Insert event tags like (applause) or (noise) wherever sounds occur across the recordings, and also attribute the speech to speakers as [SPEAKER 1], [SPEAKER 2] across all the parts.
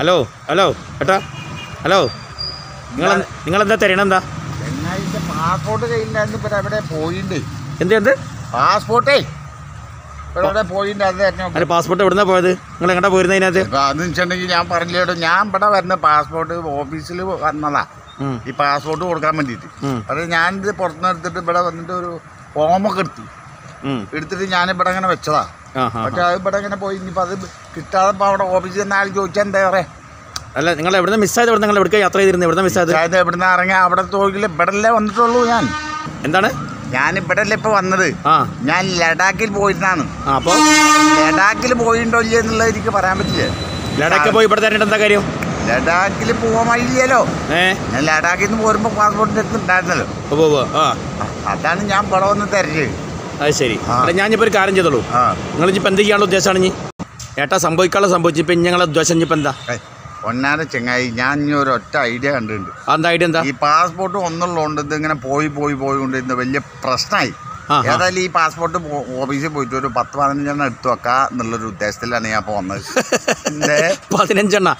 [SPEAKER 1] Hello hello ഏട്ടാ hello. നിങ്ങൾ നിങ്ങളെന്താ തരണം എന്താ?
[SPEAKER 2] ചെങ്ങായിന്റെ പാസ്പോർട്ട് കയ്യിലായിരുന്നു ഇപ്പൊ പോയിണ്ട്.
[SPEAKER 1] എന്ത് എന്ത്?
[SPEAKER 2] പാസ്പോർട്ടേ
[SPEAKER 1] അല്ല പാസ്പോർട്ട് എവിടുന്നാ പോയത്? നിങ്ങൾ എങ്ങോട്ടാ പോയിരുന്നത് അതിനകത്ത്
[SPEAKER 2] ഇപ്പൊ അത് വെച്ചിട്ടുണ്ടെങ്കിൽ ഞാൻ പറഞ്ഞില്ലേടോ ഞാൻ ഇവിടെ വരുന്ന പാസ്പോർട്ട് ഓഫീസിൽ വന്നതാ. ഈ പാസ്പോർട്ട് കൊടുക്കാൻ വേണ്ടിയിട്ട്. അത് ഞാനിത് പുറത്തുനിന്ന് എടുത്തിട്ട് ഇവിടെ വന്നിട്ട് ഒരു ഫോമൊക്കെ എടുത്തു. എടുത്തിട്ട് ഞാൻ ഇവിടെ അങ്ങനെ വെച്ചതാ. പക്ഷെ അത് ഇവിടെ ഇങ്ങനെ പോയി ഇനിയിപ്പോൾ അത് കിട്ടാതെ ഇപ്പോൾ അവിടെ ഓഫീസിൽ നിന്ന് ആൾ ചോദിച്ചാൽ എന്താ പറയാ?
[SPEAKER 1] അല്ല നിങ്ങൾ എവിടെ നിന്ന് മിസ്സായത് എവിടെ നിങ്ങൾ എവിടെ യാത്ര ചെയ്തിരുന്നത് എവിടെ മിസ്സായത്
[SPEAKER 2] അതായത് എവിടുന്ന്? ഇറങ്ങി അവിടെ തോക്കിൽ ഇവിടെല്ലേ വന്നിട്ടുള്ളൂ ഞാൻ.
[SPEAKER 1] എന്താണ്?
[SPEAKER 2] ഞാൻ ഇവിടെല്ലേ ഇപ്പൊ വന്നത്.
[SPEAKER 1] ആ.
[SPEAKER 2] ഞാൻ ലഡാക്കിൽ പോയിരുന്നാണ്.
[SPEAKER 1] ആ അപ്പോൾ
[SPEAKER 2] ലഡാക്കിൽ പോയിട്ടോ ഇല്ലേ എന്നുള്ളത് എനിക്ക് പറയാൻ പറ്റില്ല.
[SPEAKER 1] ലഡാക്കിൽ പോയി ഇവിടെ തരേണ്ട എന്താ കാര്യം?
[SPEAKER 2] ലഡാക്കിൽ പോകാൻ വഴിയില്ലല്ലോ.
[SPEAKER 1] ഏ?
[SPEAKER 2] ഞാൻ ലഡാക്കിൽ നിന്ന് പോരുമ്പോൾ പാസ്പോർട്ടിന്റെ അടുത്ത് ഉണ്ടായിരുന്നല്ലോ.
[SPEAKER 1] ആ.
[SPEAKER 2] അതാണ് ഞാൻ ഇവിടെ വന്ന് തിരഞ്ഞത്
[SPEAKER 1] അത് ശരി. ഞാനിപ്പോൾ ഒരു കാര്യം ചെയ്തോളൂ. നിങ്ങൾ ഇപ്പം എന്തൊക്കെയാണോ ഉദ്ദേശമാണ് ഇനി? ഏട്ടാ സംഭവിക്കാനുള്ള സംഭവിച്ചു ഇപ്പം ഞങ്ങളെ ഉദ്ദേശം ഇനിയിപ്പോൾ എന്താ?
[SPEAKER 2] ഒന്നാമത് ചെങ്ങായി ഞാൻ ഇനി ഒരു ഒറ്റ ഐഡിയ കണ്ടിട്ടുണ്ട്.
[SPEAKER 1] അതെന്താ ഐഡിയ എന്താ?
[SPEAKER 2] ഈ പാസ്പോർട്ട് ഒന്നുള്ളതുകൊണ്ട് ഇത് ഇങ്ങനെ പോയി പോയി പോയി കൊണ്ട് ഇന്ന് വലിയ പ്രശ്നമായി. ഏതായാലും ഈ പാസ്പോർട്ട് ഓഫീസിൽ പോയിട്ട് ഒരു പത്ത് പതിനഞ്ചെണ്ണം എടുത്തു വെക്കാം എന്നുള്ളൊരു ഉദ്ദേശത്തിലാണ് ഞാൻ (laughs) എന്തേ?
[SPEAKER 1] പതിനഞ്ചെണ്ണ.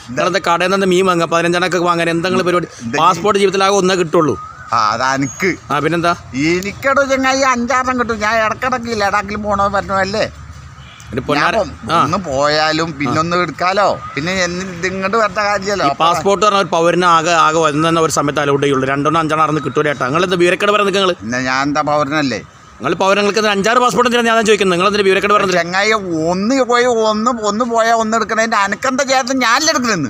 [SPEAKER 1] കടയിൽ നിന്ന് മീൻ വാങ്ങുക? പതിനഞ്ചെണ്ണൊക്കെ വാങ്ങാൻ എന്തെങ്കിലും പരിപാടി? പാസ്പോർട്ട് ജീവിതത്തിലാകെ ഒന്നേ കിട്ടുള്ളൂ.
[SPEAKER 2] ആ അത് എനിക്ക്.
[SPEAKER 1] ആ പിന്നെന്താ?
[SPEAKER 2] എനിക്കടോ ചെങ്ങായി അഞ്ചാറെണ്ണം കിട്ടും. ഞാൻ ഇടക്കിടക്ക് ലഡാക്കിൽ പോണോ
[SPEAKER 1] ആ.
[SPEAKER 2] ഒന്ന് പോയാലും പിന്നൊന്ന് എടുക്കാലോ. പിന്നെ ഇങ്ങോട്ട് വരേണ്ട കാര്യമല്ലോ
[SPEAKER 1] പാസ്പോർട്ട് പറഞ്ഞ ഒരു പൗരന് ആകെ ആകെ വരുന്ന ഒരു സമയത്ത് അലൗഡ് ചെയ്യുള്ളൂ. രണ്ടെണ്ണം അഞ്ചെണ്ണം അറിഞ്ഞ് കിട്ടൂല ഏട്ടാ നിങ്ങൾ എന്താ വിവരക്കേട് പറയുന്നത് നിങ്ങൾ
[SPEAKER 2] ഞാൻ എന്താ പൗരനല്ലേ?
[SPEAKER 1] നിങ്ങൾ പൗരങ്ങൾക്ക് അഞ്ചാറ് പാസ്പോർട്ട് ഞാൻ ഞാൻ ചോദിക്കുന്നത്? നിങ്ങൾ എന്തിനാ വീരക്കട പറയുന്നത്
[SPEAKER 2] ചെങ്ങായി ഒന്ന് പോയി ഒന്ന് ഒന്ന് പോയാൽ ഒന്ന് എടുക്കണേന്റെ അനക്കെന്താ ചേർത്ത് ഞാനല്ലേ എടുക്കണെന്ന്?